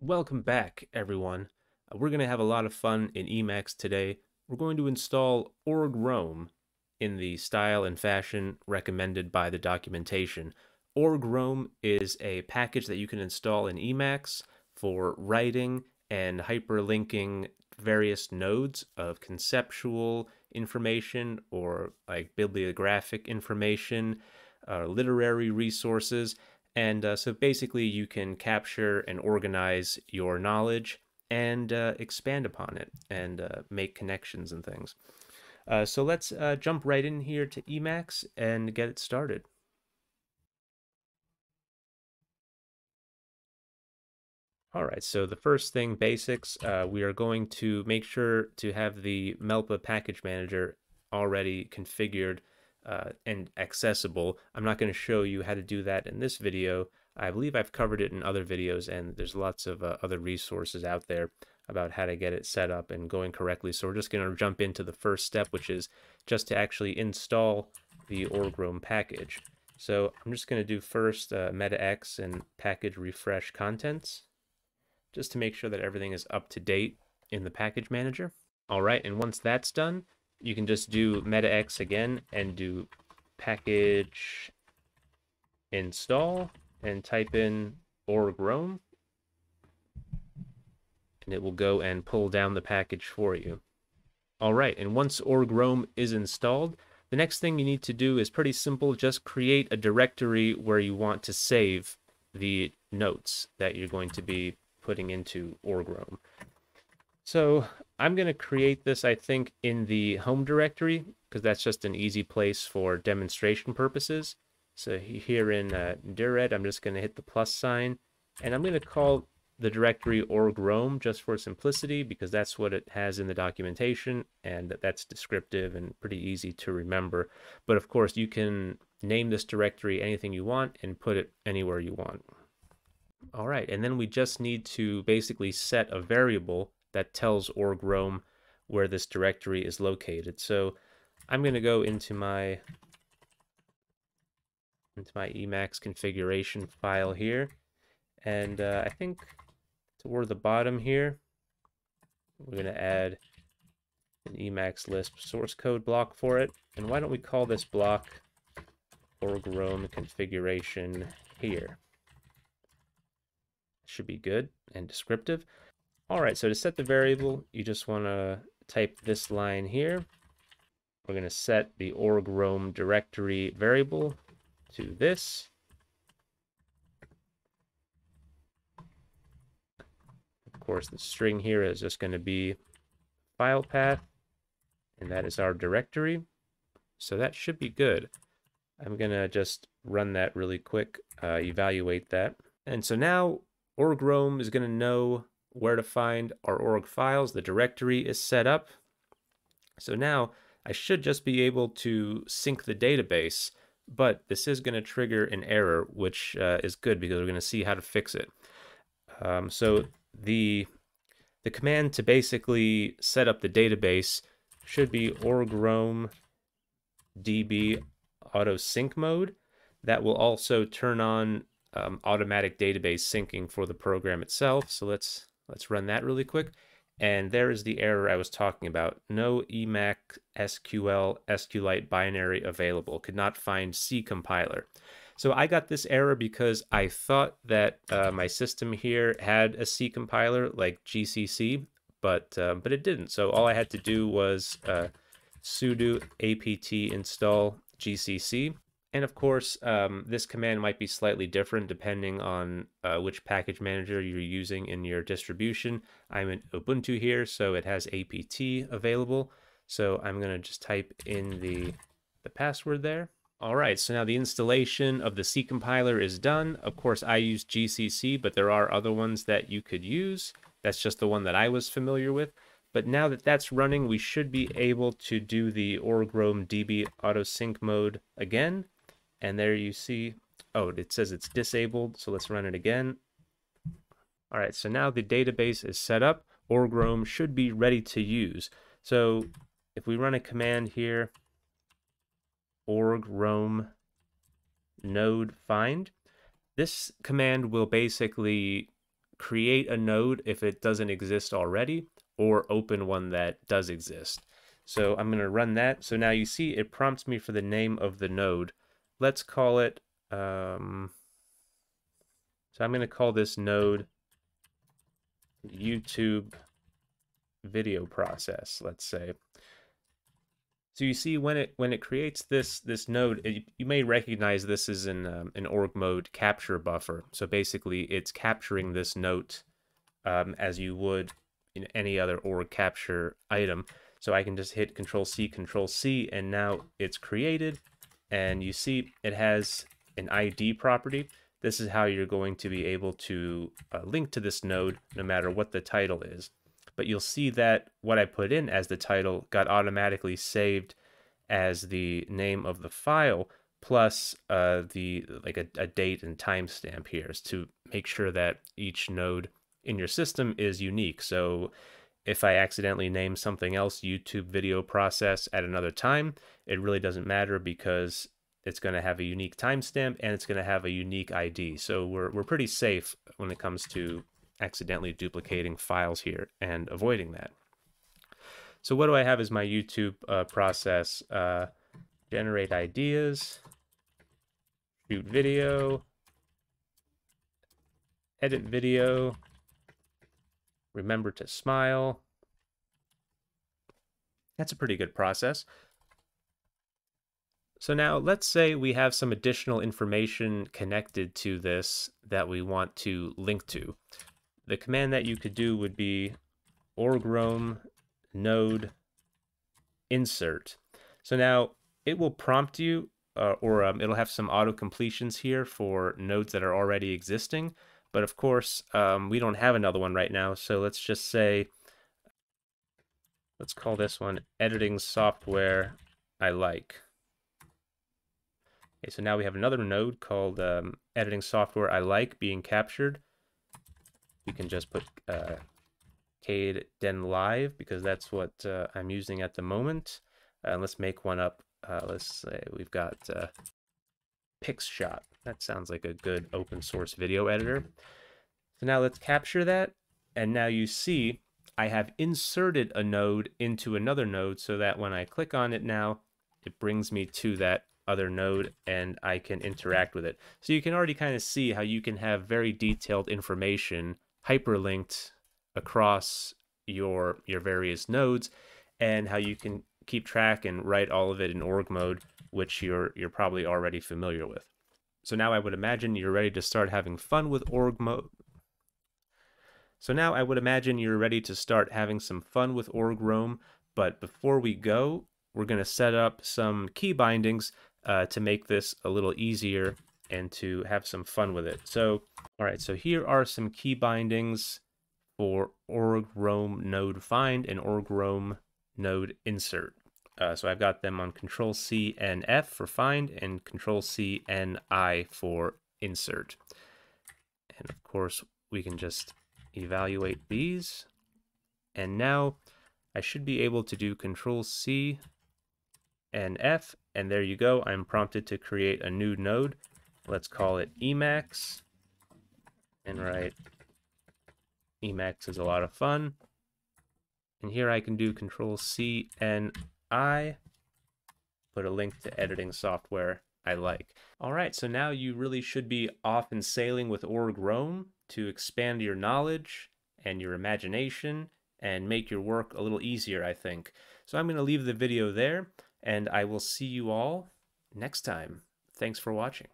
Welcome back, everyone. Uh, we're going to have a lot of fun in Emacs today. We're going to install org roam in the style and fashion recommended by the documentation. Org roam is a package that you can install in Emacs for writing and hyperlinking various nodes of conceptual information or like bibliographic information, uh, literary resources, and uh, so basically, you can capture and organize your knowledge and uh, expand upon it and uh, make connections and things. Uh, so let's uh, jump right in here to Emacs and get it started. All right, so the first thing, basics, uh, we are going to make sure to have the Melpa package manager already configured uh, and accessible. I'm not going to show you how to do that in this video. I believe I've covered it in other videos and there's lots of uh, other resources out there about how to get it set up and going correctly. So we're just going to jump into the first step, which is just to actually install the org-roam package. So I'm just going to do first uh, metax and package refresh contents, just to make sure that everything is up to date in the package manager. All right, and once that's done, you can just do metax again and do package install and type in org and it will go and pull down the package for you. All right, and once org is installed, the next thing you need to do is pretty simple. Just create a directory where you want to save the notes that you're going to be putting into org. So I'm going to create this, I think, in the home directory because that's just an easy place for demonstration purposes. So here in uh, I'm just going to hit the plus sign and I'm going to call the directory org roam just for simplicity because that's what it has in the documentation and that's descriptive and pretty easy to remember. But of course, you can name this directory anything you want and put it anywhere you want. All right, and then we just need to basically set a variable that tells org roam where this directory is located. So I'm going to go into my into my Emacs configuration file here. And uh, I think toward the bottom here, we're going to add an Emacs Lisp source code block for it. And why don't we call this block org roam configuration here? Should be good and descriptive. All right, so to set the variable, you just want to type this line here. We're going to set the org roam directory variable to this. Of course, the string here is just going to be file path, and that is our directory. So that should be good. I'm going to just run that really quick, uh, evaluate that. And so now org roam is going to know where to find our org files. The directory is set up. So now I should just be able to sync the database, but this is going to trigger an error, which uh, is good because we're going to see how to fix it. Um, so the the command to basically set up the database should be org roam db auto sync mode. That will also turn on um, automatic database syncing for the program itself. So let's Let's run that really quick. And there is the error I was talking about. No Emacs SQL SQLite binary available. Could not find C compiler. So I got this error because I thought that uh, my system here had a C compiler like GCC, but uh, but it didn't. So all I had to do was uh, sudo apt install GCC, and of course, um, this command might be slightly different depending on uh, which package manager you're using in your distribution. I'm in Ubuntu here, so it has apt available. So I'm going to just type in the, the password there. All right, so now the installation of the C compiler is done. Of course, I use GCC, but there are other ones that you could use. That's just the one that I was familiar with. But now that that's running, we should be able to do the org roam db autosync mode again. And there you see, oh, it says it's disabled. So let's run it again. All right, so now the database is set up. org roam should be ready to use. So if we run a command here, org roam node find, this command will basically create a node if it doesn't exist already or open one that does exist. So I'm going to run that. So now you see it prompts me for the name of the node. Let's call it, um, so I'm going to call this node YouTube video process, let's say. So you see when it when it creates this this node, it, you may recognize this as an um, an org mode capture buffer. So basically, it's capturing this note um, as you would in any other org capture item. So I can just hit Control C, Control C, and now it's created. And you see it has an ID property. This is how you're going to be able to uh, link to this node no matter what the title is but you'll see that what I put in as the title got automatically saved as the name of the file plus uh, the like a, a date and timestamp here is to make sure that each node in your system is unique. So if I accidentally name something else YouTube video process at another time, it really doesn't matter because it's going to have a unique timestamp and it's going to have a unique ID. So we're, we're pretty safe when it comes to accidentally duplicating files here and avoiding that. So what do I have as my YouTube uh, process? Uh, generate ideas, shoot video, edit video, remember to smile. That's a pretty good process. So now let's say we have some additional information connected to this that we want to link to the command that you could do would be org-roam node insert. So now it will prompt you, uh, or um, it'll have some auto completions here for nodes that are already existing. But of course, um, we don't have another one right now. So let's just say, let's call this one editing software I like. Okay, so now we have another node called um, editing software I like being captured we can just put uh, Cade Den Live because that's what uh, I'm using at the moment. Uh, let's make one up. Uh, let's say we've got uh, PixShot. That sounds like a good open source video editor. So now let's capture that. And now you see I have inserted a node into another node so that when I click on it now, it brings me to that other node and I can interact with it. So you can already kind of see how you can have very detailed information hyperlinked across your your various nodes and how you can keep track and write all of it in org mode which you're you're probably already familiar with so now i would imagine you're ready to start having fun with org mode so now i would imagine you're ready to start having some fun with org roam but before we go we're going to set up some key bindings uh, to make this a little easier and to have some fun with it so all right, so here are some key bindings for org roam node find and org roam node insert. Uh, so I've got them on Control C and F for find and Control C and I for insert. And of course, we can just evaluate these. And now I should be able to do Control C and F. And there you go. I'm prompted to create a new node. Let's call it Emacs and write Emacs is a lot of fun. And here I can do Control C and I put a link to editing software I like. All right, so now you really should be off and sailing with Org Roam to expand your knowledge and your imagination and make your work a little easier, I think. So I'm going to leave the video there, and I will see you all next time. Thanks for watching.